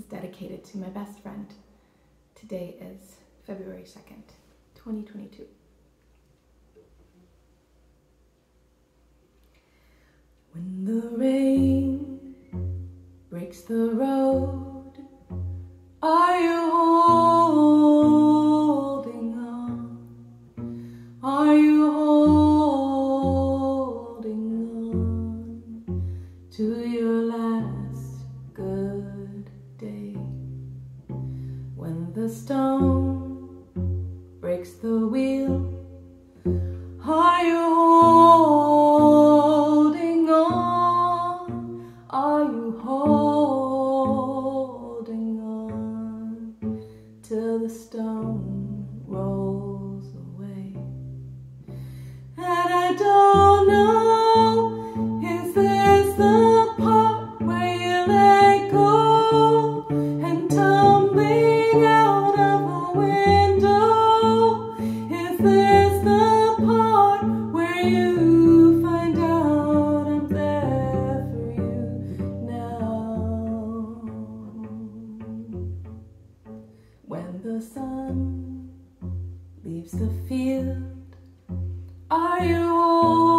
is dedicated to my best friend. Today is February 2nd, 2022. When the rain breaks the road The stone breaks the wheel. Are you holding on? Are you holding on till the stone rolls? the sun leaves the field, are you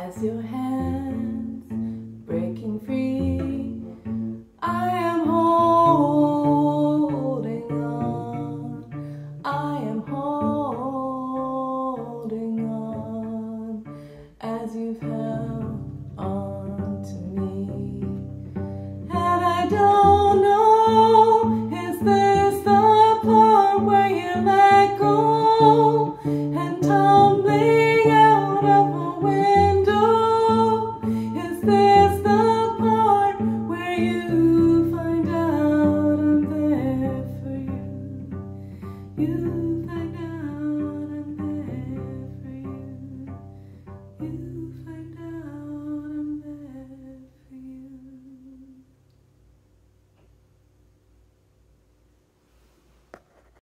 as your hand.